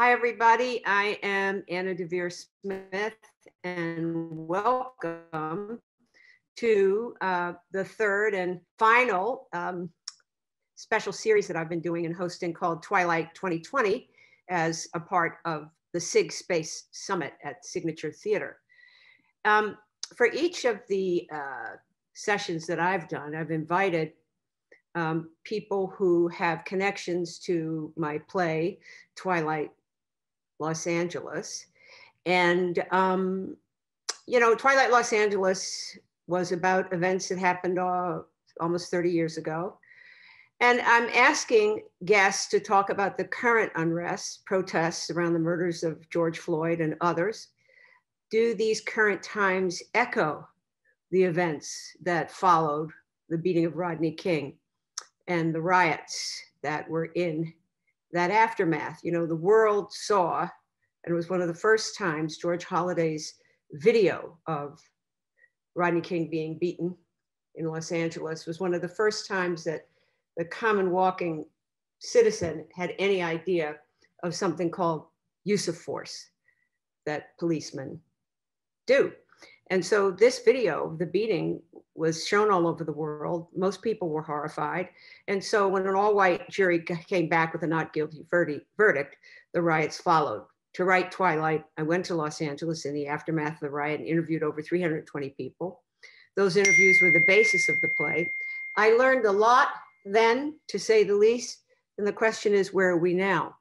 Hi, everybody. I am Anna Deavere Smith, and welcome to uh, the third and final um, special series that I've been doing and hosting called Twilight 2020 as a part of the SigSpace Summit at Signature Theater. Um, for each of the uh, sessions that I've done, I've invited um, people who have connections to my play, Twilight Los Angeles. And, um, you know, Twilight Los Angeles was about events that happened uh, almost 30 years ago. And I'm asking guests to talk about the current unrest, protests around the murders of George Floyd and others. Do these current times echo the events that followed the beating of Rodney King and the riots that were in that aftermath. You know, the world saw, and it was one of the first times, George Holliday's video of Rodney King being beaten in Los Angeles was one of the first times that the common walking citizen had any idea of something called use of force that policemen do. And so this video, of the beating, was shown all over the world. Most people were horrified. And so when an all white jury came back with a not guilty verdict, the riots followed. To write Twilight, I went to Los Angeles in the aftermath of the riot and interviewed over 320 people. Those interviews were the basis of the play. I learned a lot then, to say the least. And the question is, where are we now?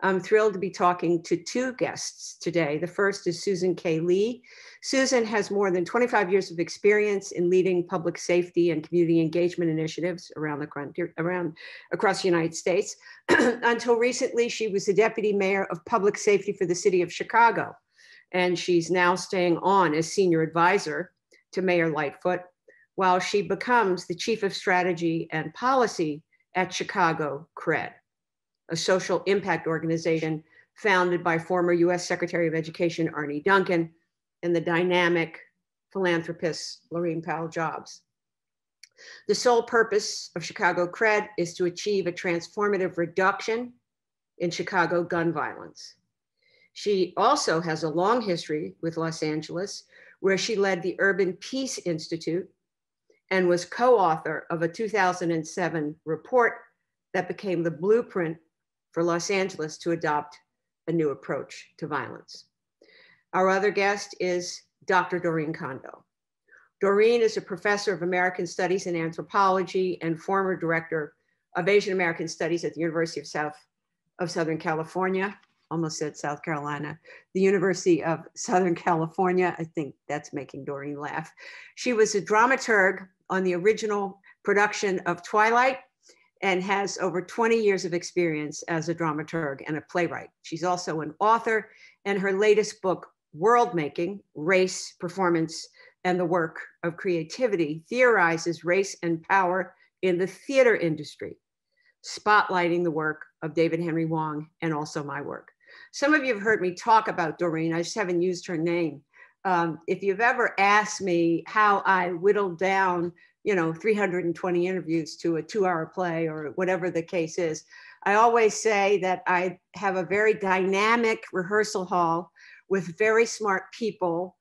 I'm thrilled to be talking to two guests today. The first is Susan K. Lee. Susan has more than 25 years of experience in leading public safety and community engagement initiatives around the around across the United States. Until recently, she was the deputy mayor of public safety for the city of Chicago. And she's now staying on as senior advisor to Mayor Lightfoot while she becomes the chief of strategy and policy at Chicago CRED a social impact organization founded by former US Secretary of Education Arne Duncan and the dynamic philanthropist Laurene Powell Jobs. The sole purpose of Chicago CRED is to achieve a transformative reduction in Chicago gun violence. She also has a long history with Los Angeles, where she led the Urban Peace Institute and was co author of a 2007 report that became the blueprint for Los Angeles to adopt a new approach to violence. Our other guest is Dr. Dorinne Kondo. Dorinne is a professor of American Studies and Anthropology and former director of Asian American Studies at the University of South of Southern California. Almost said South Carolina, the University of Southern California. I think that's making Dorinne laugh. She was a dramaturg on the original production of Twilight and has over 20 years of experience as a dramaturg and a playwright. She's also an author, and her latest book, Worldmaking Race, Performance, and the Work of Creativity, theorizes race and power in the theater industry, spotlighting the work of David Henry Hwang and also my work. Some of you have heard me talk about Dorinne, I just haven't used her name. Um, if you've ever asked me how I whittled down you know 320 interviews to a two hour play or whatever the case is. I always say that i have a very dynamic rehearsal hall with very smart people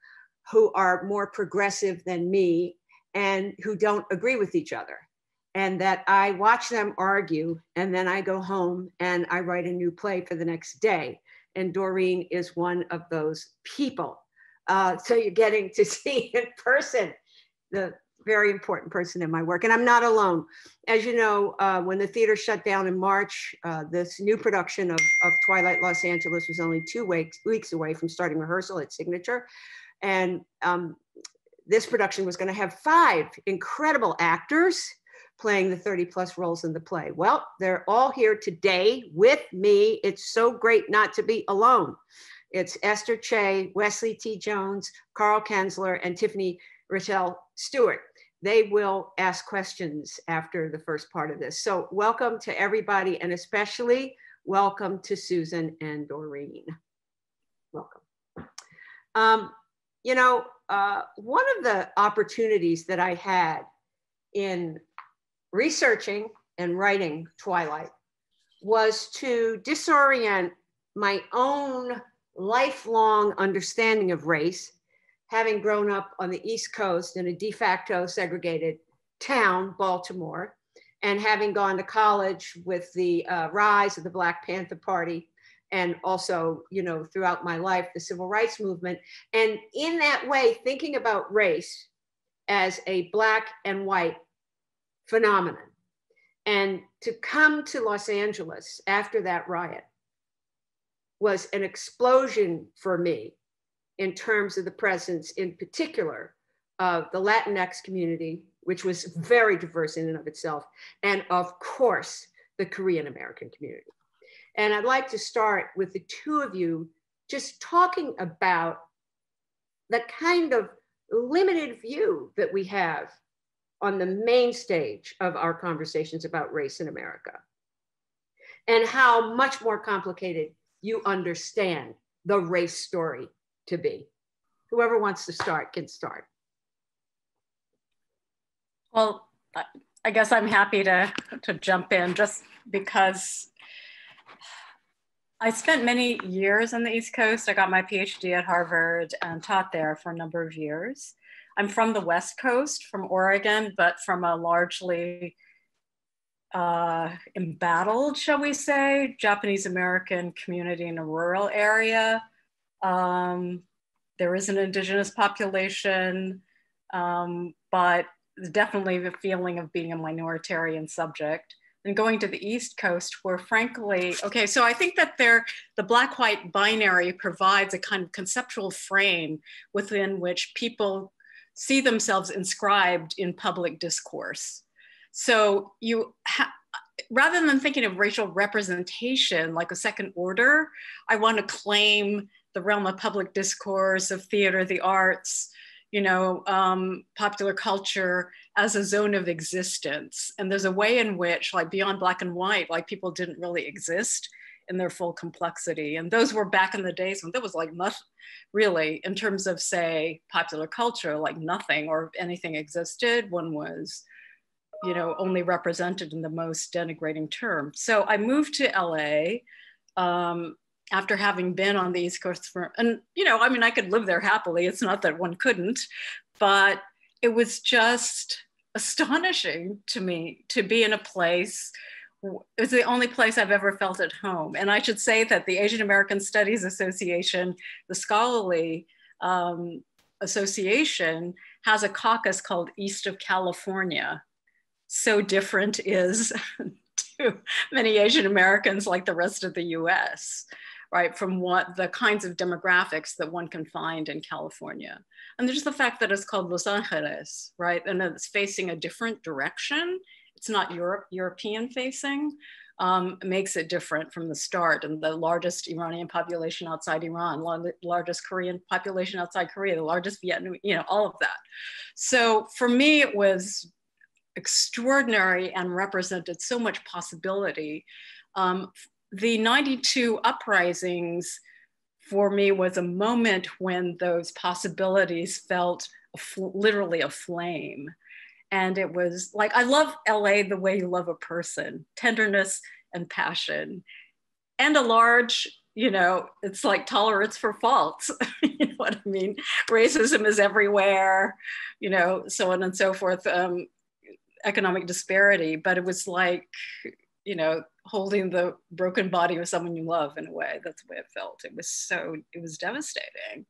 who are more progressive than me and who don't agree with each other and that i watch them argue and then i go home and i write a new play for the next day. And Dorinne is one of those people. Uh, so you're getting to see in person the very important person in my work. And I'm not alone. As you know, uh, when the theater shut down in March, uh, this new production of, of Twilight Los Angeles was only two weeks, weeks away from starting rehearsal at Signature. And um, this production was going to have five incredible actors playing the 30 plus roles in the play. Well, they're all here today with me. It's so great not to be alone. It's Esther Chae, Wesley T. Jones, Carl Kenzler, and Tiffany Rachelle Stewart they will ask questions after the first part of this. So welcome to everybody and especially welcome to Susan and Dorinne. Welcome. Um, you know, uh, one of the opportunities that I had in researching and writing Twilight was to disorient my own lifelong understanding of race, having grown up on the East Coast in a de facto segregated town, Baltimore, and having gone to college with the uh, rise of the Black Panther Party and also, you know, throughout my life, the civil rights movement. And in that way, thinking about race as a Black and white phenomenon. And to come to Los Angeles after that riot was an explosion for me in terms of the presence, in particular, of the Latinx community, which was very diverse in and of itself, and of course, the Korean American community. And I'd like to start with the two of you just talking about the kind of limited view that we have on the main stage of our conversations about race in America and how much more complicated you understand the race story to be. Whoever wants to start can start. Well, I guess I'm happy to, to jump in just because I spent many years on the East Coast. I got my PhD at Harvard and taught there for a number of years. I'm from the West Coast, from Oregon, but from a largely uh, embattled, shall we say, Japanese American community in a rural area. Um, there is an indigenous population, um, but definitely the feeling of being a minoritarian subject and going to the East Coast, where frankly, okay, so I think that there, the black white binary provides a kind of conceptual frame within which people see themselves inscribed in public discourse. So you rather than thinking of racial representation like a second order, I want to claim the realm of public discourse, of theater, the arts, you know, um, popular culture as a zone of existence. And there's a way in which, like beyond black and white, like people didn't really exist in their full complexity. And those were back in the days when there was like nothing, really, in terms of, say, popular culture, like nothing or anything existed. One was, you know, only represented in the most denigrating term. So I moved to LA. Um, after having been on the East Coast for, and you know, I mean, I could live there happily. It's not that one couldn't, but it was just astonishing to me to be in a place. It was the only place I've ever felt at home. And I should say that the Asian American Studies Association, the scholarly um, association, has a caucus called East of California. So different is to many Asian Americans like the rest of the US right, from what the kinds of demographics that one can find in California. And there's the fact that it's called Los Angeles, right? And it's facing a different direction. It's not Europe, European facing. Um, makes it different from the start. And the largest Iranian population outside Iran, the largest Korean population outside Korea, the largest Vietnam, you know, all of that. So for me, it was extraordinary and represented so much possibility um, the 92 uprisings for me was a moment when those possibilities felt literally aflame. And it was like, I love LA the way you love a person tenderness and passion, and a large, you know, it's like tolerance for faults. you know what I mean? Racism is everywhere, you know, so on and so forth. Um, economic disparity, but it was like, you know, holding the broken body of someone you love in a way. That's the way it felt. It was so, it was devastating.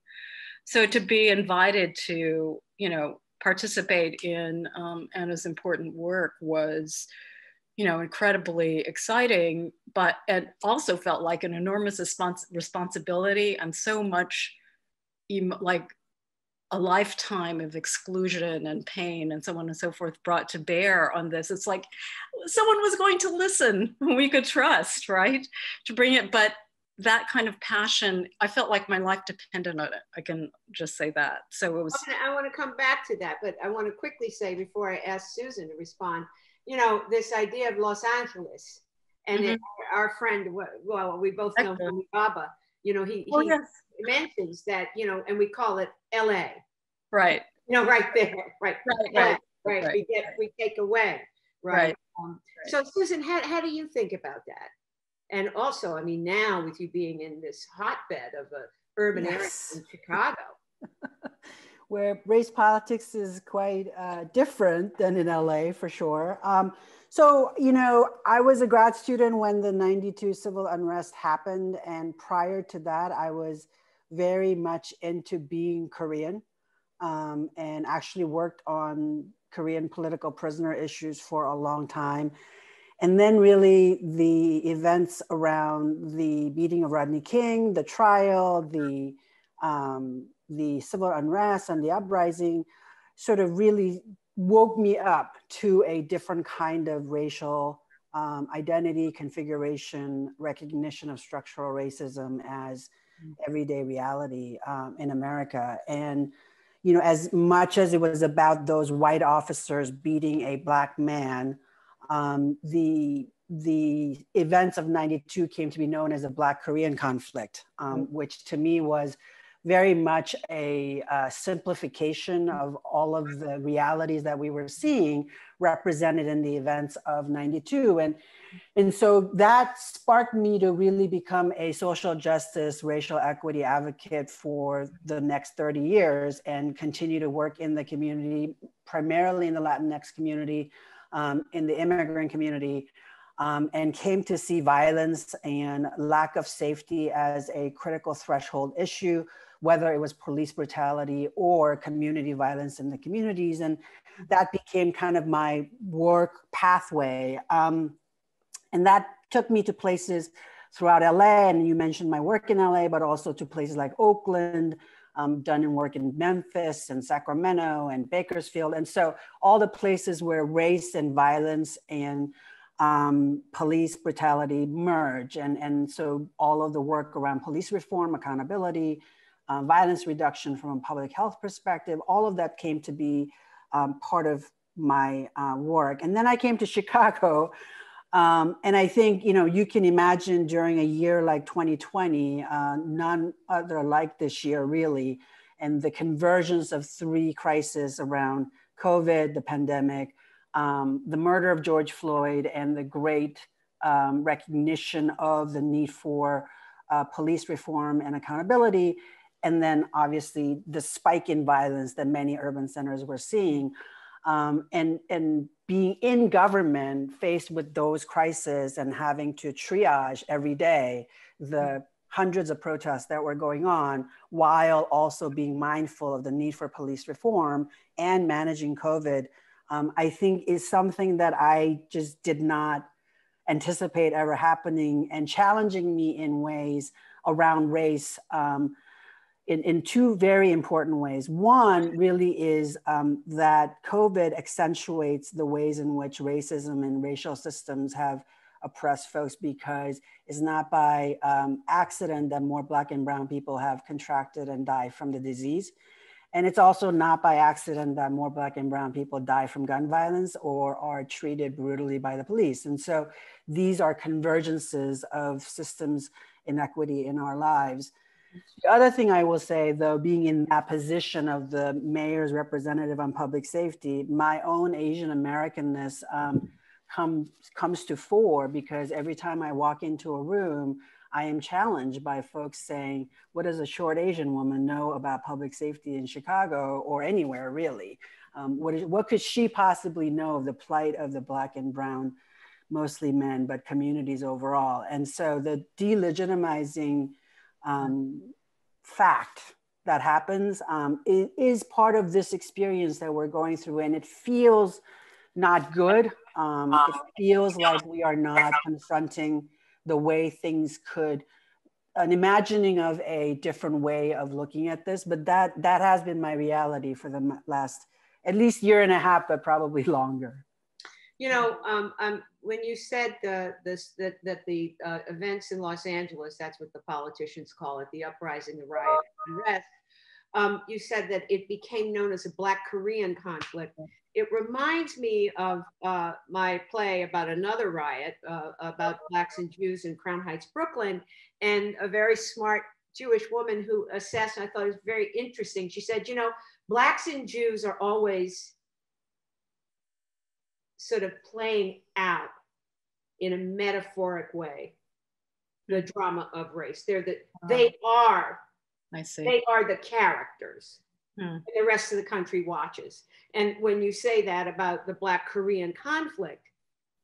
So to be invited to, you know, participate in um, Anna's important work was, you know, incredibly exciting, but it also felt like an enormous respons- responsibility and so much like a lifetime of exclusion and pain and so on and so forth brought to bear on this. It's like someone was going to listen we could trust, right? To bring it, but that kind of passion, I felt like my life depended on it. I can just say that. So it was. I want to come back to that, but I want to quickly say before I ask Susan to respond, you know, this idea of Los Angeles and mm-hmm. it, our friend, well, we both know Baba, you know, he, oh, he yes. mentions that, you know, and we call it LA. Right. You know, right there. Right. Right. Right. right. right. We get, we take away. Right. right. Um, so Susan, how, how do you think about that? and also, I mean, now with you being in this hotbed of a urban yes. area in Chicago. Where race politics is quite uh, different than in LA for sure. Um, so, you know, I was a grad student when the 92 civil unrest happened. And prior to that, I was very much into being Korean um, and actually worked on Korean political prisoner issues for a long time. And then, really, the events around the beating of Rodney King, the trial, the, um, the civil unrest, and the uprising sort of really woke me up to a different kind of racial um, identity, configuration, recognition of structural racism as mm. everyday reality um, in America. And you know, as much as it was about those white officers beating a black man, um, the the events of 92 came to be known as the Black Korean conflict, um, mm-hmm. which to me was very much a, a, simplification of all of the realities that we were seeing represented in the events of 92 and and so that sparked me to really become a social justice racial equity advocate for the next 30 years and continue to work in the community primarily in the latinx community um, in the immigrant community um, and came to see violence and lack of safety as a critical threshold issue whether it was police brutality or community violence in the communities. And that became kind of my work pathway. Um, and that took me to places throughout LA. And you mentioned my work in LA, but also to places like Oakland, um, done in work in Memphis and Sacramento and Bakersfield. And so all the places where race and violence and um, police brutality merge. And, and so all of the work around police reform, accountability, uh, violence reduction from a public health perspective, all of that came to be um, part of my uh, work. And then I came to Chicago. Um, and I think, you know, you can imagine during a year like 2020, uh, none other like this year, really, and the convergence of three crises around COVID, the pandemic, um, the murder of George Floyd, and the great um, recognition of the need for uh, police reform and accountability and then obviously the spike in violence that many urban centers were seeing um, and and being in government faced with those crises and having to triage every day the hundreds of protests that were going on while also being mindful of the need for police reform and managing covid um, i think is something that i just did not anticipate ever happening and challenging me in ways around race um, in, in two very important ways. One really is um, that COVID accentuates the ways in which racism and racial systems have oppressed folks because it's not by um, accident that more Black and Brown people have contracted and died from the disease. And it's also not by accident that more Black and Brown people die from gun violence or are treated brutally by the police. And so these are convergences of systems inequity in our lives. The other thing I will say, though, being in that position of the mayor's representative on public safety, my own Asian Americanness um, comes comes to fore because every time I walk into a room, I am challenged by folks saying, "What does a short Asian woman know about public safety in Chicago or anywhere really? Um, what, is, what could she possibly know of the plight of the Black and Brown?" mostly men, but communities overall. And so the delegitimizing um, fact that happens um, is, part of this experience that we're going through. And it feels not good. Um, it feels like we are not confronting the way things could, an imagining of a different way of looking at this. But that, that has been my reality for the last at least year and a half, but probably longer. You know, um, um, when you said the, this, that, that the uh, events in Los Angeles, that's what the politicians call it, the uprising, the riot, the unrest, um, you said that it became known as a Black Korean conflict. It reminds me of uh, my play about another riot uh, about Blacks and Jews in Crown Heights, Brooklyn, and a very smart Jewish woman who assessed, I thought it was very interesting. She said, you know, Blacks and Jews are always sort of playing out in a metaphoric way. the drama of race. They're the they are I see. they are the characters. Hmm. And the rest of the country watches. And when you say that about the Black Korean conflict,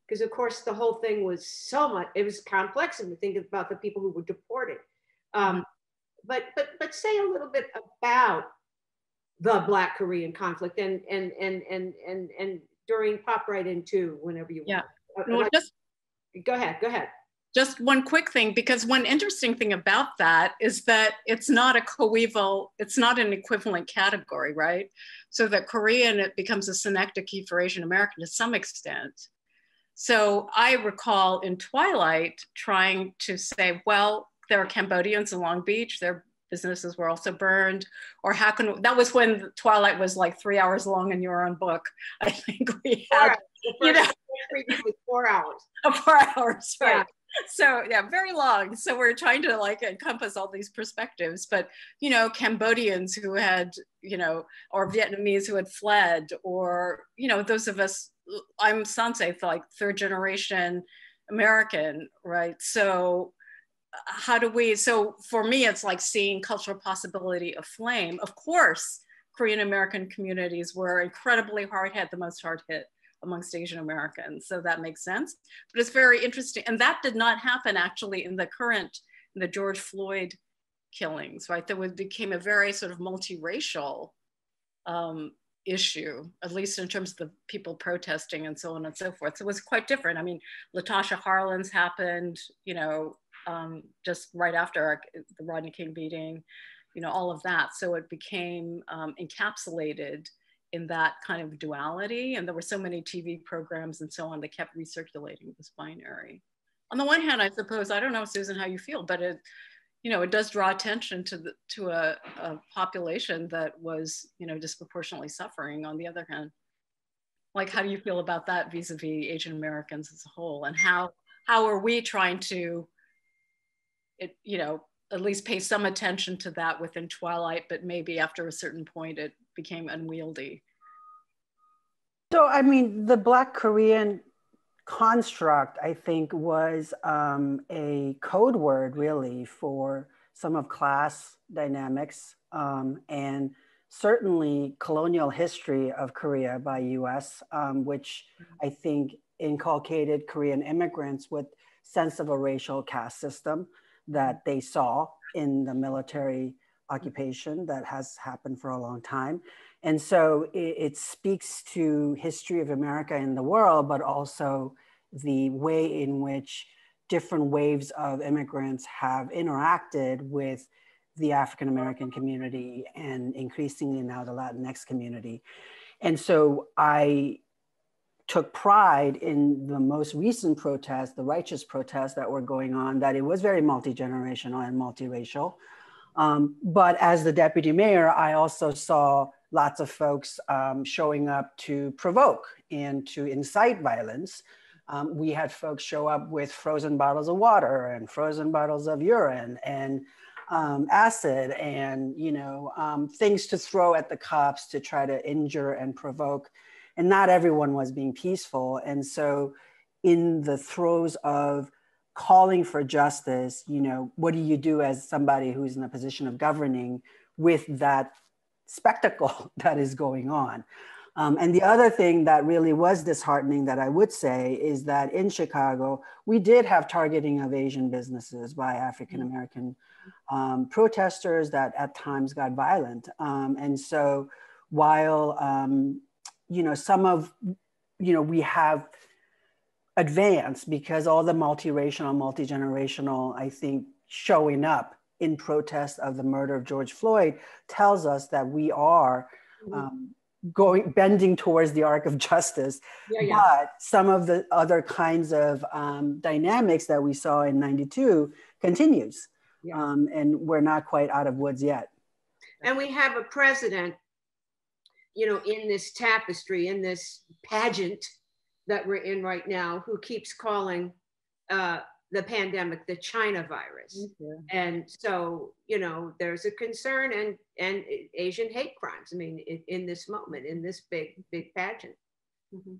because of course the whole thing was so much, it was complex, and we think about the people who were deported. Um, but but but say a little bit about the Black Korean conflict and and and and and and during pop right into whenever you Yeah. want. Well, just go ahead, go ahead. just one quick thing because one interesting thing about that is that it's not a coeval it's not an equivalent category right so that korean it becomes a synecdoche for asian american to some extent so i recall in twilight trying to say well there are cambodians in long beach their businesses were also burned or how can that was when twilight was like three hours long in your own book. I think we had you know. was four hours. Oh, four hours right. Yeah. so yeah very long. So we're trying to like encompass all these perspectives but you know cambodians who had you know or vietnamese who had fled or you know those of us i'm sansei like third generation american right? So how do we so for me it's like seeing cultural possibility of flame. Of course korean american communities were incredibly hard hit the most hard hit amongst asian americans. So that makes sense. But it's very interesting and that did not happen actually in the current in the george floyd killings right? That became a very sort of multiracial um, issue at least in terms of the people protesting and so on and so forth. So it was quite different. I mean latasha harlins happened you know um, just right after our, the rodney king beating you know all of that so it became um, encapsulated in that kind of duality. And there were so many TV programs and so on that kept recirculating this binary. On the one hand, I suppose, I don't know, Susan, how you feel, but it, you know, it does draw attention to the, to a, a population that was, you know, disproportionately suffering. On the other hand, like, how do you feel about that vis-a-vis Asian Americans as a whole, and how how are we trying to, it, you know, at least pay some attention to that within Twilight, but maybe after a certain point it became unwieldy. So, I mean, the Black Korean construct, I think, was um, a code word really for some of class dynamics um, and certainly colonial history of Korea by US, um, which I think inculcated Korean immigrants with sense of a racial caste system that mm-hmm. they saw in the military mm-hmm. occupation that has happened for a long time. And so it, it, speaks to history of America in the world, but also the way in which different waves of immigrants have interacted with the African American community and increasingly now the Latinx community. And so I took pride in the most recent protests, the righteous protests that were going on, that it was very multi-generational and multiracial. Um, but as the deputy mayor, I also saw lots of folks um, showing up to provoke and to incite violence. Um, we had folks show up with frozen bottles of water and frozen bottles of urine and um, acid and you know um, things to throw at the cops to try to injure and provoke. And not everyone was being peaceful. And so, in the throes of calling for justice, you know, what do you do as somebody who's in a position of governing with that spectacle that is going on? Um, and the other thing that really was disheartening that I would say is that in Chicago, we did have targeting of Asian businesses by African American um, protesters that at times got violent. Um, and so while, um, you know, some of, you know, we have advanced because all the multiracial, multi-generational, I think, showing up in protest of the murder of George Floyd tells us that we are um, going bending towards the arc of justice. Yeah, yeah. But some of the other kinds of um, dynamics that we saw in '92 continues, Yeah. um, and we're not quite out of woods yet. And we have a president, you know, in this tapestry, in this pageant that we're in right now, who keeps calling uh, the pandemic the China virus. And so, you know, there's a concern and and Asian hate crimes. I mean, in, in this moment, in this big big pageant. Mhm.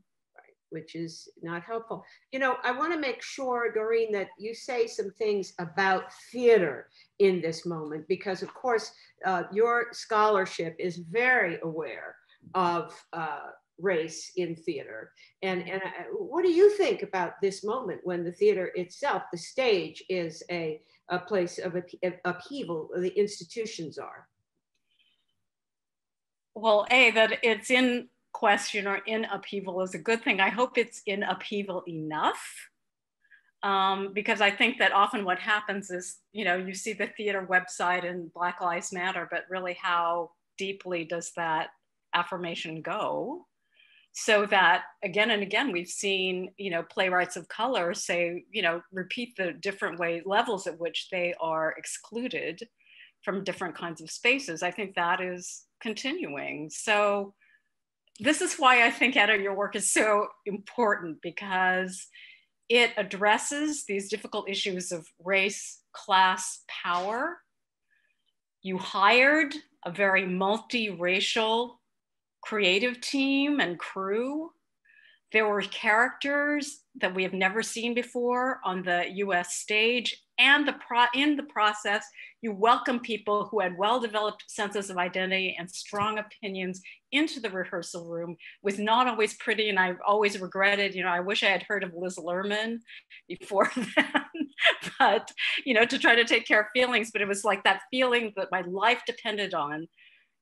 which is not helpful. You know, I want to make sure, Dorinne, that you say some things about theater in this moment, because of course, uh, your scholarship is very aware of uh, race in theater. And, and uh, what do you think about this moment when the theater itself, the stage, is a, a place of upheaval, the institutions are? Well, A, that it's in question or in upheaval is a good thing. I hope it's in upheaval enough. Um, because I think that often what happens is, you know, you see the theater website and Black Lives Matter, but really how deeply does that affirmation go? So that again and again, we've seen, you know, playwrights of color say, you know, repeat the different way levels at which they are excluded from different kinds of spaces. I think that is continuing. So this is why I think Anna, your work is so important because it addresses these difficult issues of race, class, power. You hired a very multiracial creative team and crew. There were characters that we have never seen before on the US stage and the pro in the process, you welcome people who had well-developed senses of identity and strong opinions into the rehearsal room was not always pretty. And I've always regretted, you know, I wish I had heard of Liz Lerman before then, but, you know, to try to take care of feelings, but it was like that feeling that my life depended on,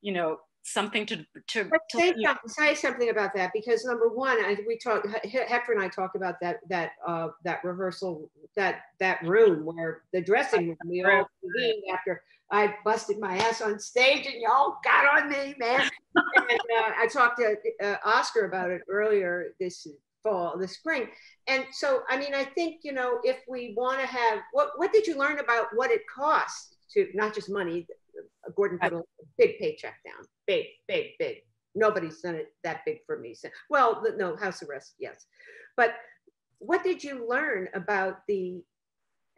you know, something to to, to say, something, say, something about that because number one I, we talked Hector and I talked about that that uh, that rehearsal that that room where the dressing room we all convened after I busted my ass on stage and y'all got on me man. And uh, I talked to uh, Oscar about it earlier this fall this spring. And so I mean I think you know if we want to have what what did you learn about what it costs to not just money Gordon put a big paycheck down, big, big, big. Nobody's done it that big for me. So, well, no, house arrest, yes. But what did you learn about the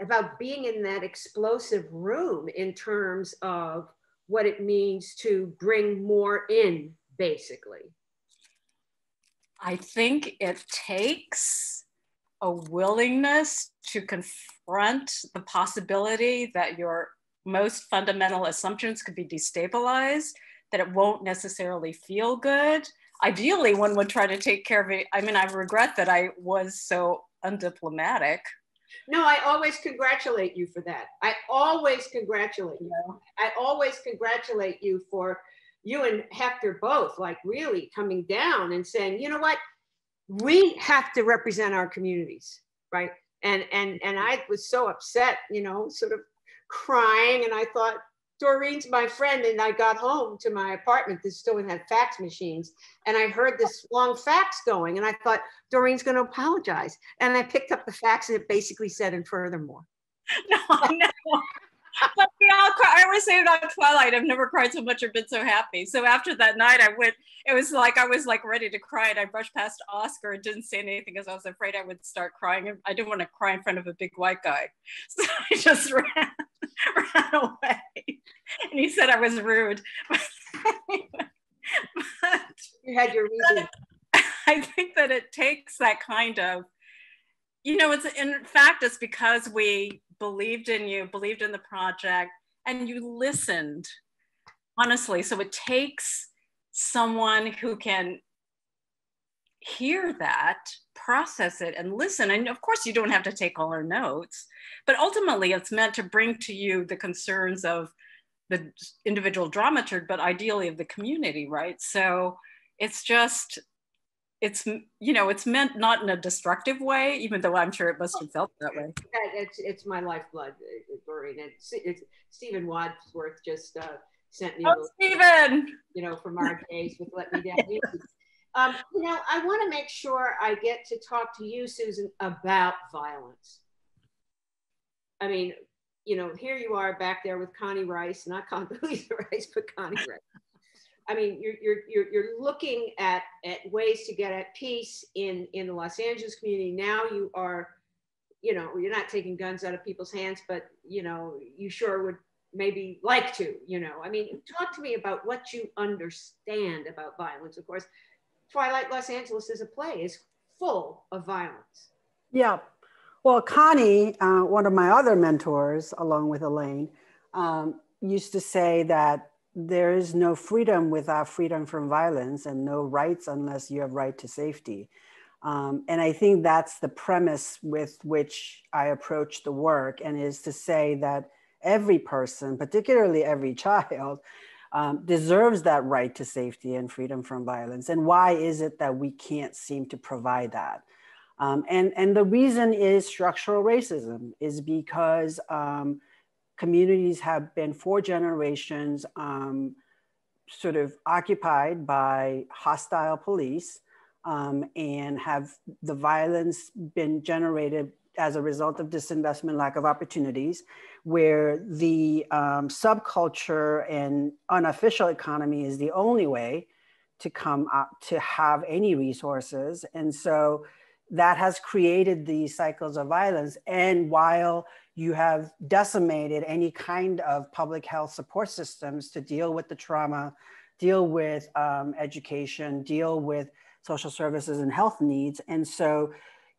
about being in that explosive room in terms of what it means to bring more in, basically? I think it takes a willingness to confront the possibility that your most fundamental assumptions could be destabilized, that it won't necessarily feel good. Ideally, one would try to take care of it. I mean, I regret that I was so undiplomatic. No, I always congratulate you for that. I always congratulate you. I always congratulate you for you and Hector both, like really coming down and saying, you know what, we have to represent our communities, right? And and and I was so upset, you know, sort of crying. And I thought, Dorinne's my friend. And I got home to my apartment that still had fax machines. And I heard this long fax going. And I thought, Dorinne's going to apologize. And I picked up the fax and it basically said, and furthermore. No, no but we all cry. I always say it on Twilight. I've never cried so much or been so happy. So after that night, I went. It was like I was like ready to cry, and I brushed past Oscar and didn't say anything because I was afraid I would start crying. I didn't want to cry in front of a big white guy, so I just ran ran away. And he said I was rude. but you had your reason. I think that it takes that kind of, you know, it's in fact it's because we believed in you, believed in the project, and you listened honestly. So it takes someone who can hear that, process it, and listen. And of course, you don't have to take all our notes, but ultimately, it's meant to bring to you the concerns of the individual dramaturg, but ideally of the community, right? So it's just it's you know it's meant not in a destructive way even though i'm sure it must have felt that way. It's it's my lifeblood Dorinne. it's, it's stephen wadsworth just uh, sent me oh, stephen! you know from our days with let me down. Um, you know i want to make sure i get to talk to you susan about violence. I mean you know here you are back there with connie rice not condoleezza rice but connie rice I mean, you're, you're, you're, you're looking at, at ways to get at peace in, in the Los Angeles community. Now you are, you know, you're not taking guns out of people's hands, but, you know, you sure would maybe like to, you know. I mean, talk to me about what you understand about violence. Of course, Twilight Los Angeles is a play, is full of violence. Yeah. Well, Connie, uh, one of my other mentors, along with Elaine, um, used to say that there is no freedom without freedom from violence and no rights unless you have right to safety. Um, and I think that's the premise with which I approach the work, and is to say that every person, particularly every child, um, deserves that right to safety and freedom from violence. And why is it that we can't seem to provide that? Um, and, and the reason is structural racism, is because um, communities have been for generations um, sort of occupied by hostile police um, and have the violence been generated as a result of disinvestment, lack of opportunities, where the um, subculture and unofficial economy is the only way to come up to have any resources. And so that has created these cycles of violence. And while you have decimated any kind of public health support systems to deal with the trauma, deal with um, education, deal with social services and health needs. And so,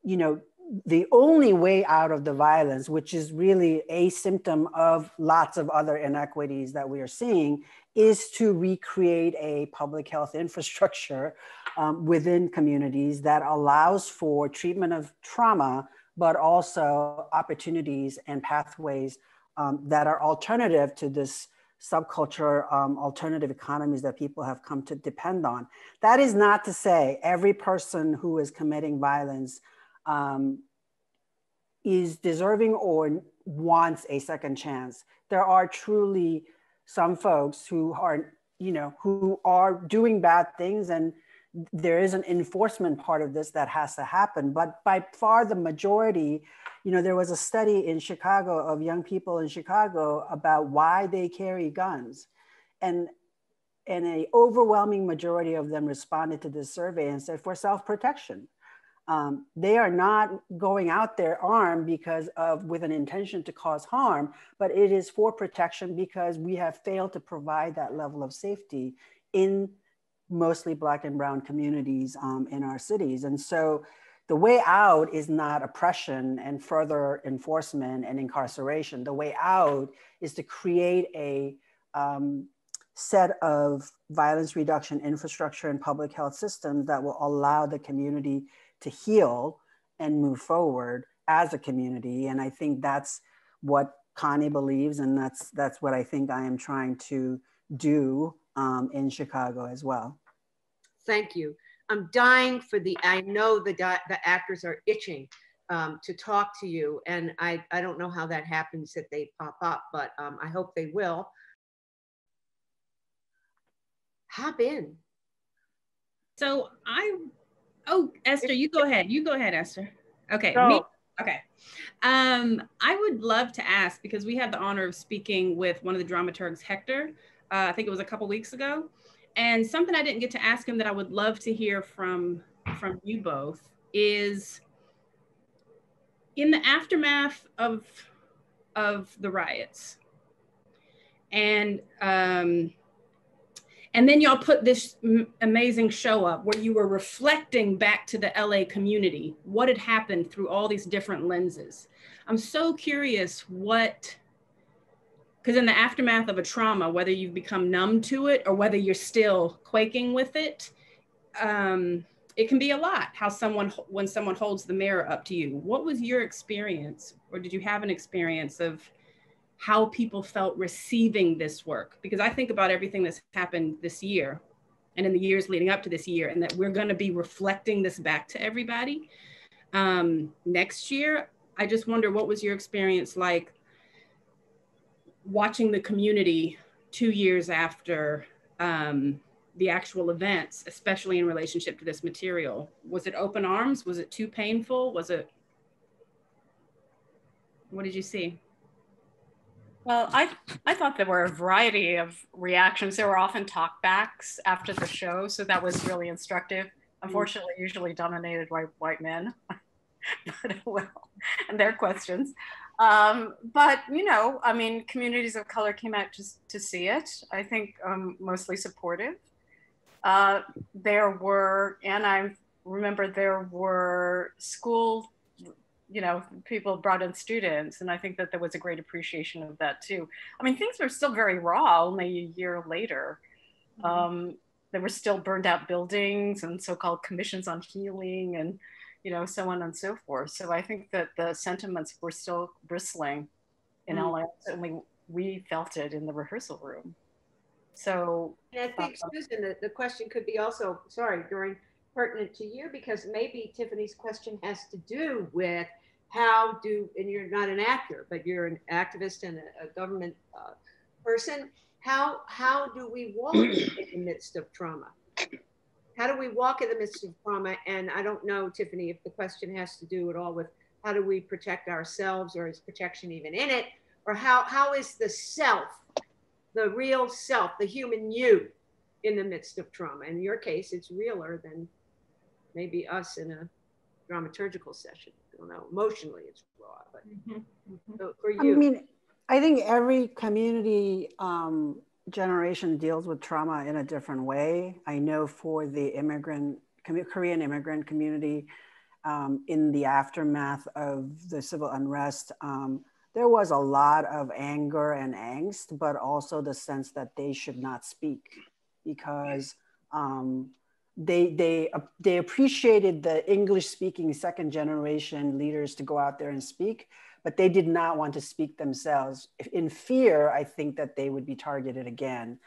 you know, the only way out of the violence, which is really a symptom of lots of other inequities that we are seeing, is to recreate a public health infrastructure um, within communities that allows for treatment of trauma but also opportunities and pathways um, that are alternative to this subculture um, alternative economies that people have come to depend on. That is not to say every person who is committing violence um, is deserving or wants a second chance. There are truly some folks who are, you know, who are doing bad things and there is an enforcement part of this that has to happen. But by far the majority, you know, there was a study in Chicago of young people in Chicago about why they carry guns. And and an overwhelming majority of them responded to this survey and said for self-protection. Um, they are not going out there armed because of with an intention to cause harm, but it is for protection because we have failed to provide that level of safety in mostly black and brown communities um, in our cities. And so the way out is not oppression and further enforcement and incarceration. The way out is to create a um, set of violence reduction infrastructure and public health systems that will allow the community to heal and move forward as a community. And I think that's what Connie believes, and that's that's what I think I am trying to do um, in Chicago as well. Thank you. I'm dying for the, I know the, the actors are itching um, to talk to you and I, I don't know how that happens that they pop up, but um, I hope they will. Hop in. So I, oh, Esther, you go ahead. You go ahead, Esther. Okay. Me, okay. Um, I would love to ask because we had the honor of speaking with one of the dramaturgs, Hector, uh, I think it was a couple weeks ago. And something I didn't get to ask him that I would love to hear from from you both is in the aftermath of of the riots and um and then y'all put this amazing show up where you were reflecting back to the LA community what had happened through all these different lenses. I'm so curious what because in the aftermath of a trauma, whether you've become numb to it or whether you're still quaking with it, um, it can be a lot how someone when someone holds the mirror up to you what was your experience or did you have an experience of how people felt receiving this work because i think about everything that's happened this year and in the years leading up to this year and that we're going to be reflecting this back to everybody um, next year i just wonder what was your experience like watching the community two years after um, the actual events, especially in relationship to this material? Was it open arms? Was it too painful? Was it, what did you see? Well, I, I thought there were a variety of reactions. There were often talkbacks after the show, so that was really instructive. Unfortunately, usually dominated by white men, but well, and their questions. Um, but you know, I mean, communities of color came out just to see it. I think um, mostly supportive. Uh, there were, and I remember there were school you know, people brought in students, and I think that there was a great appreciation of that too. I mean, things were still very raw only a year later. Mm-hmm. Um, there were still burned out buildings and so-called commissions on healing and, you know, so on and so forth. So I think that the sentiments were still bristling in mm-hmm. LA. Certainly we felt it in the rehearsal room. So and I think, uh, Susan, the, the question could be also, sorry, during pertinent to you because maybe Tiffany's question has to do with how do, and you're not an actor, but you're an activist and a, a government uh, person. How, how do we walk in the midst of trauma? How do we walk in the midst of trauma? And I don't know, Tiffany, if the question has to do at all with how do we protect ourselves or is protection even in it? Or how, how is the self, the real self, the human you in the midst of trauma? In your case, it's realer than maybe us in a dramaturgical session don't know. Emotionally, it's raw, but mm-hmm. Mm-hmm. So for you, I mean, I think every community um, generation deals with trauma in a different way. I know for the immigrant Korean immigrant community, um, in the aftermath of the civil unrest, um, there was a lot of anger and angst, but also the sense that they should not speak because um, they they they appreciated the English speaking second generation leaders to go out there and speak, but they did not want to speak themselves. In fear, I think that they would be targeted again.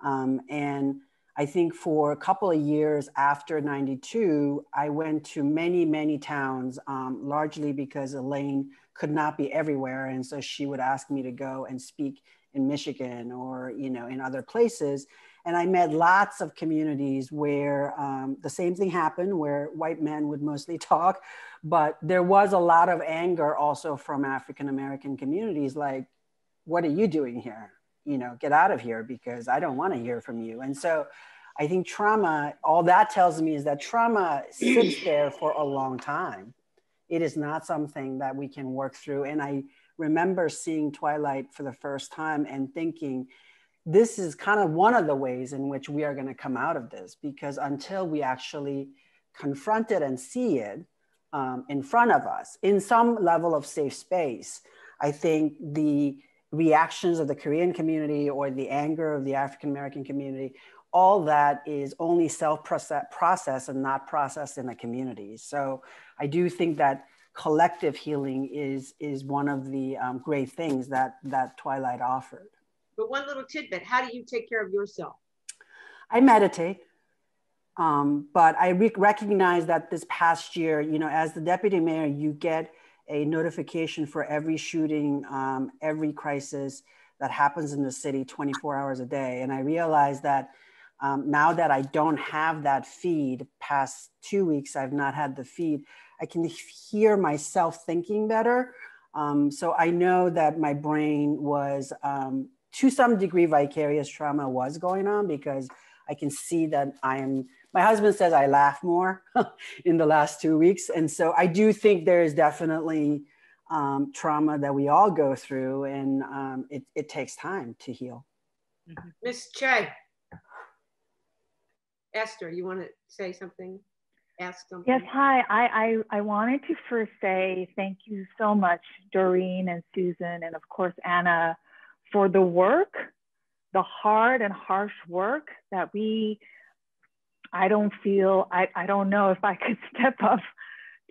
Um, and I think for a couple of years after 92, I went to many, many towns, um, largely because Elaine could not be everywhere. And so she would ask me to go and speak in Michigan or, you know, in other places. And I met lots of communities where um, the same thing happened, where white men would mostly talk, but there was a lot of anger also from African American communities like, what are you doing here? You know, get out of here because I don't want to hear from you. And so I think trauma, all that tells me is that trauma sits there for a long time. It is not something that we can work through. And I remember seeing Twilight for the first time and thinking, this is kind of one of the ways in which we are going to come out of this because until we actually confront it and see it um, in front of us in some level of safe space, I think the reactions of the Korean community or the anger of the African American community, all that is only self process and not processed in the community. So I do think that collective healing is, is one of the um, great things that, that Twilight offered. But one little tidbit, how do you take care of yourself? I meditate. Um, but I re- recognize that this past year, you know, as the deputy mayor, you get a notification for every shooting, um, every crisis that happens in the city 24 hours a day. And I realized that um, now that I don't have that feed, past two weeks, I've not had the feed, I can hear myself thinking better. Um, so I know that my brain was um, to some degree vicarious trauma was going on because I can see that I am my husband says I laugh more in the last two weeks. And so I do think there is definitely um, trauma that we all go through and um, it, it, takes time to heal. Mm-hmm. Miss Chae, Esther, you want to say something? Ask something? Yes, hi. I, I, I wanted to first say thank you so much, Dorinne and Susan, and of course, Anna, for the work, the hard and harsh work that we, I don't feel, I, I don't know if I could step up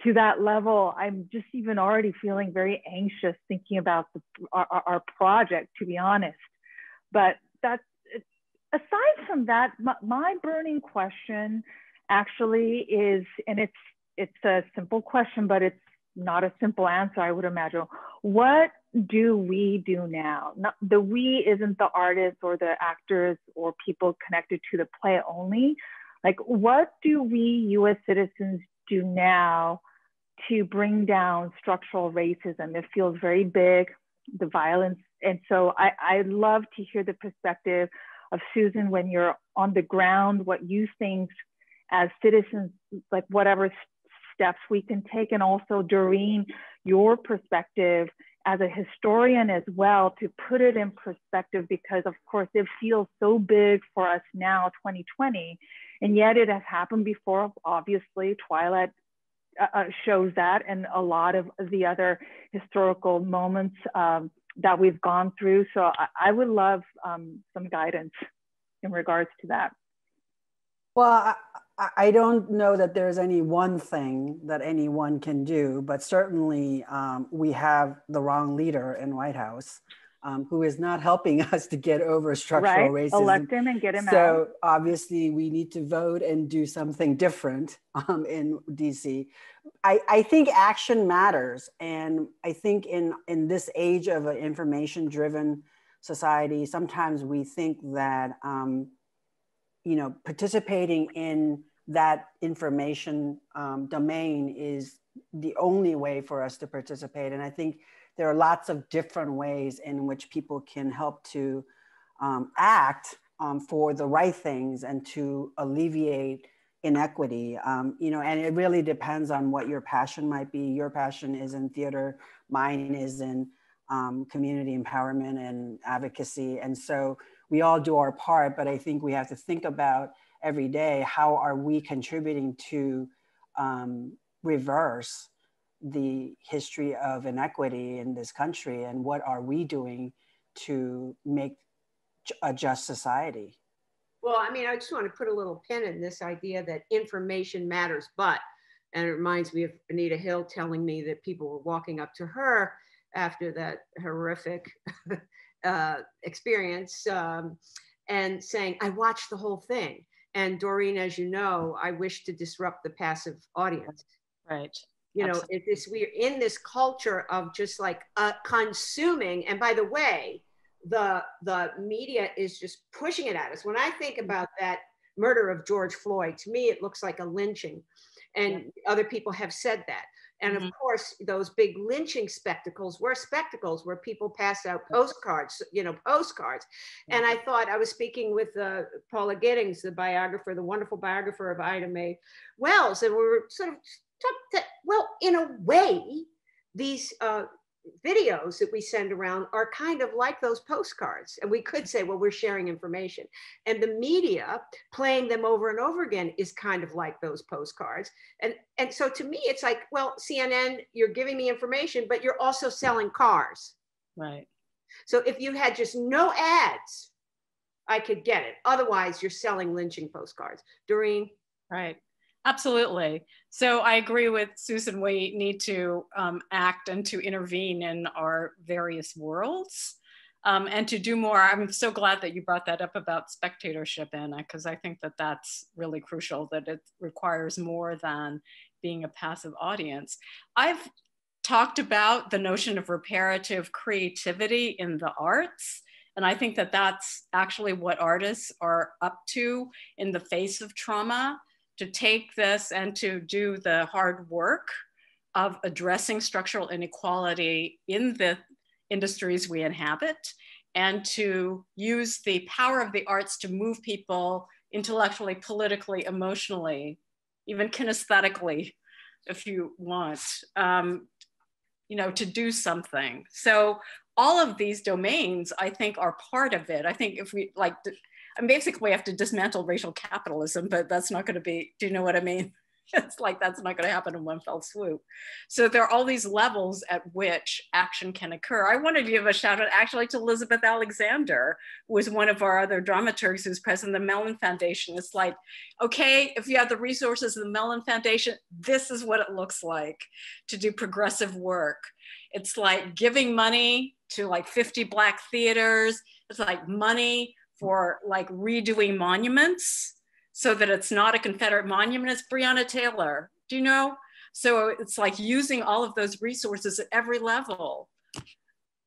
to that level. I'm just even already feeling very anxious thinking about the, our, our project, to be honest. But that, aside from that, my, my burning question actually is, and it's, it's a simple question, but it's not a simple answer, I would imagine. What do we do now? Not, the we isn't the artists or the actors or people connected to the play only. Like, what do we, US citizens, do now to bring down structural racism? It feels very big, the violence. And so I, I love to hear the perspective of Susan when you're on the ground, what you think as citizens, like whatever steps we can take, and also Dorinne, your perspective as a historian as well to put it in perspective because of course it feels so big for us now 2020 and yet it has happened before. Obviously twilight uh, uh shows that and a lot of the other historical moments um, that we've gone through. So i, I would love um, some guidance in regards to that. Well I don't know that there's any one thing that anyone can do, but certainly um, we have the wrong leader in White House um, who is not helping us to get over structural right. racism. Elect him and get him so out. So obviously we need to vote and do something different um, in DC. I, I think action matters. And I think in, in this age of an information driven society, sometimes we think that, um, you know, participating in that information um, domain is the only way for us to participate. And I think there are lots of different ways in which people can help to um, act um, for the right things and to alleviate inequity. Um, you know, and it really depends on what your passion might be. Your passion is in theater, mine is in um, community empowerment and advocacy. And so we all do our part, but I think we have to think about every day, how are we contributing to um, reverse the history of inequity in this country and what are we doing to make a just society? Well, I mean, I just want to put a little pin in this idea that information matters, but, and it reminds me of Anita Hill telling me that people were walking up to her after that horrific uh, experience um, and saying, I watched the whole thing. And Dorinne, as you know, I wish to disrupt the passive audience. Right. You know, this we're in this culture of just like uh, consuming. And by the way, the the media is just pushing it at us. When I think about that murder of George Floyd, to me it looks like a lynching, and yeah. other people have said that. And mm-hmm. of course, those big lynching spectacles were spectacles where people pass out postcards, you know, postcards. Mm-hmm. And I thought I was speaking with uh, Paula Giddings, the biographer, the wonderful biographer of Ida Mae Wells, and we were sort of talking. well, in a way, these uh, videos that we send around are kind of like those postcards. And we could say, well, we're sharing information. And the media playing them over and over again is kind of like those postcards. And, and so to me, it's like, well, CNN, you're giving me information, but you're also selling cars. Right. So if you had just no ads, I could get it. Otherwise, you're selling lynching postcards. Dorinne? Right. Absolutely. So I agree with Susan. We need to um, act and to intervene in our various worlds um, and to do more. I'm so glad that you brought that up about spectatorship, Anna, because I think that that's really crucial, that it requires more than being a passive audience. I've talked about the notion of reparative creativity in the arts. And I think that that's actually what artists are up to in the face of trauma to take this and to do the hard work of addressing structural inequality in the industries we inhabit and to use the power of the arts to move people intellectually, politically, emotionally, even kinesthetically, if you want, um, you know, to do something. So all of these domains, I think, are part of it. I think if we like and basically we have to dismantle racial capitalism, but that's not going to be, do you know what I mean? It's like that's not going to happen in one fell swoop. So there are all these levels at which action can occur. I wanted to give a shout out actually to Elizabeth Alexander, who was one of our other dramaturgs who's president of the Mellon Foundation. It's like, okay, if you have the resources of the Mellon Foundation, this is what it looks like to do progressive work. It's like giving money to like 50 Black theaters. It's like money for like redoing monuments so that it's not a Confederate monument, it's Breonna Taylor. Do you know? So it's like using all of those resources at every level.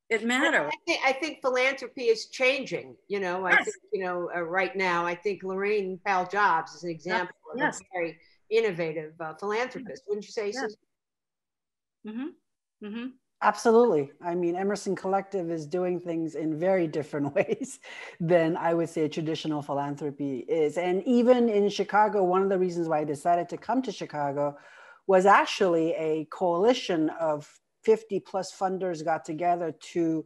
It matters. I think, I think philanthropy is changing. You know, yes. I think, you know, uh, right now, I think Laurene Powell Jobs is an example yes. of a very innovative uh, philanthropist. Wouldn't you say, yes. Susan? Mm-hmm. Mm-hmm. Absolutely. I mean, Emerson Collective is doing things in very different ways than I would say traditional philanthropy is. And even in Chicago, one of the reasons why I decided to come to Chicago was actually a coalition of 50 plus funders got together to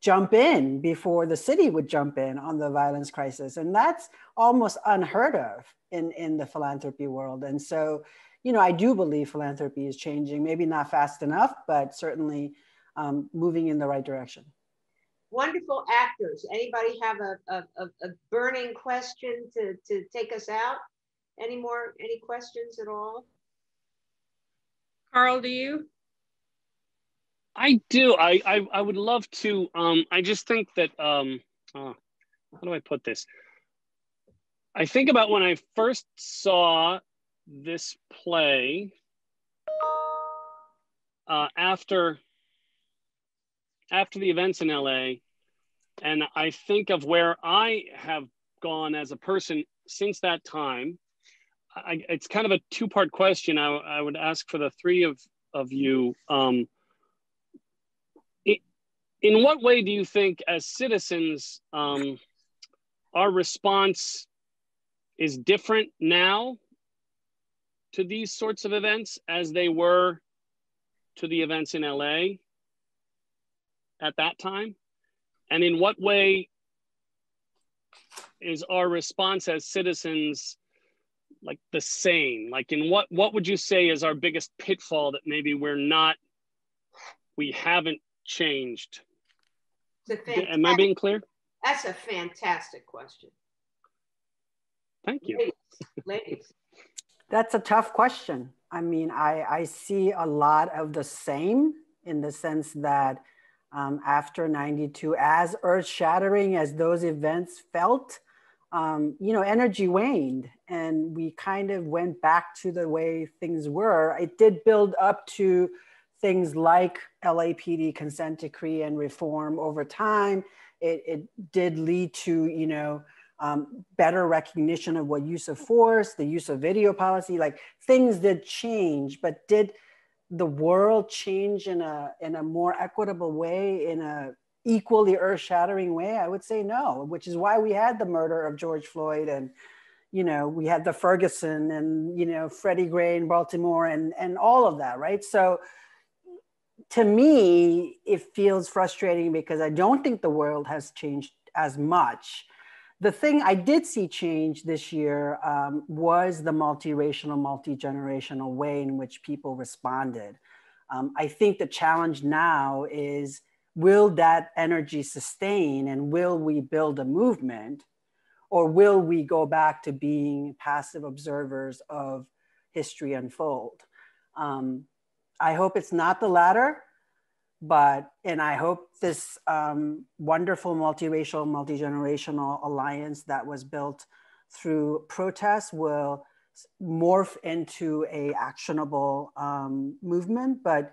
jump in before the city would jump in on the violence crisis. And that's almost unheard of in, in the philanthropy world. And so, you know, I do believe philanthropy is changing, maybe not fast enough, but certainly um, moving in the right direction. Wonderful actors. Anybody have a, a, a burning question to, to take us out? Any more, any questions at all? Carl, do you? I do. I, I, I would love to. Um, I just think that, um, oh, how do I put this? I think about when I first saw this play uh, after after the events in LA, and I think of where I have gone as a person since that time. I, it's kind of a two part question. I, I would ask for the three of of you. Um, in what way do you think, as citizens, um, our response is different now to these sorts of events as they were to the events in LA at that time? And in what way is our response as citizens like the same? Like in what what would you say is our biggest pitfall that maybe we're not we haven't changed Am I being clear? That's a fantastic question. Thank you. Ladies, ladies. That's a tough question. I mean, I, I see a lot of the same in the sense that um, after 92, as earth shattering as those events felt, um, you know, energy waned and we kind of went back to the way things were. It did build up to things like LAPD consent decree and reform over time. It, it did lead to, you know, um, better recognition of what use of force, the use of video policy, like things did change, but did the world change in a, in a more equitable way, in a equally earth-shattering way? I would say no, which is why we had the murder of George Floyd and, you know, we had the Ferguson and, you know, Freddie Gray in Baltimore and, and all of that, right? So to me, it feels frustrating because I don't think the world has changed as much. The thing I did see change this year um, was the multiracial, multi-generational way in which people responded. Um, I think the challenge now is, will that energy sustain and will we build a movement or will we go back to being passive observers of history unfold? Um, I hope it's not the latter, but, and I hope this um, wonderful multiracial, multi-generational alliance that was built through protests will morph into a actionable um, movement, but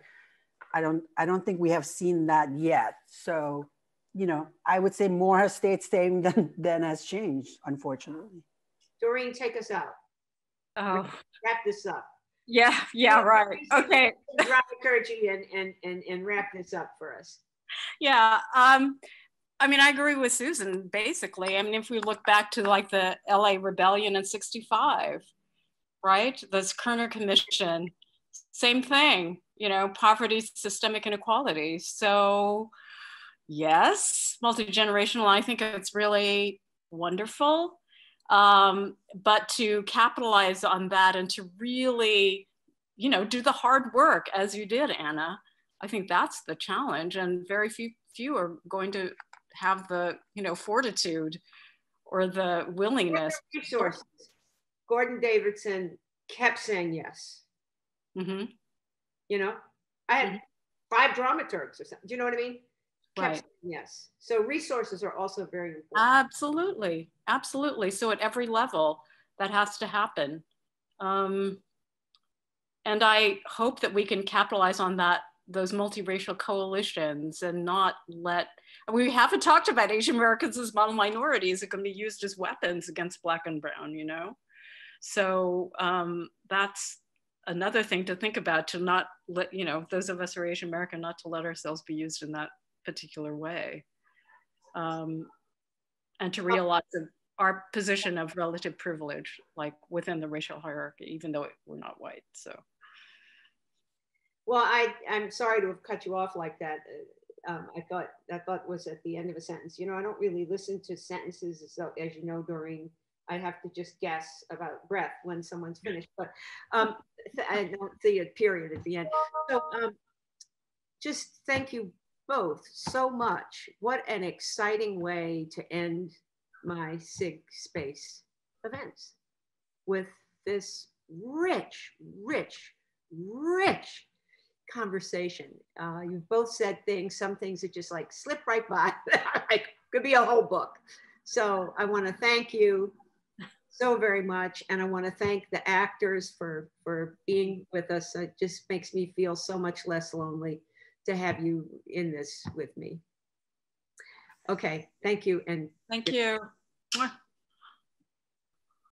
I don't, I don't think we have seen that yet. So, you know, I would say more has stayed same than, than has changed, unfortunately. Dorinne, take us out. Oh. Wrap this up. Yeah, yeah, right. Okay. Drop encouraging and, and, and, and wrap this up for us. Yeah. Um, I mean, I agree with Susan, basically. I mean, if we look back to like the LA rebellion in 65, right? This Kerner Commission, same thing, you know, poverty, systemic inequality. So, yes, multi generational, I think it's really wonderful. Um, but to capitalize on that and to really, you know, do the hard work as you did, Anna, I think that's the challenge. And very few few are going to have the, you know, fortitude or the willingness. Resources. Gordon Davidson kept saying yes. Mm-hmm. You know, I had mm-hmm. five dramaturgs or something. Do you know what I mean? right. Yes. So resources are also very important. Absolutely. Absolutely. So at every level, that has to happen. Um, and I hope that we can capitalize on that those multiracial coalitions and not let we haven't talked about Asian Americans as model minorities that can be used as weapons against black and brown, you know? So um, that's another thing to think about to not let, you know, those of us who are Asian American, not to let ourselves be used in that particular way. Um, and to realize our position of relative privilege, like within the racial hierarchy, even though we're not white, so. Well, I, I'm sorry to have cut you off like that. Uh, Um, I thought, that thought was at the end of a sentence. You know, I don't really listen to sentences, as, though- as you know, Dorinne. I have to just guess about breath when someone's finished, but um, I don't see a period at the end. So um, just thank you both so much. What an exciting way to end my SIG space events with this rich, rich, rich conversation. Uh, you've both said things, some things that just like slip right by, like could be a whole book. So I want to thank you so very much. And I want to thank the actors for, for being with us. It just makes me feel so much less lonely to have you in this with me. Okay, thank you. And Thank you.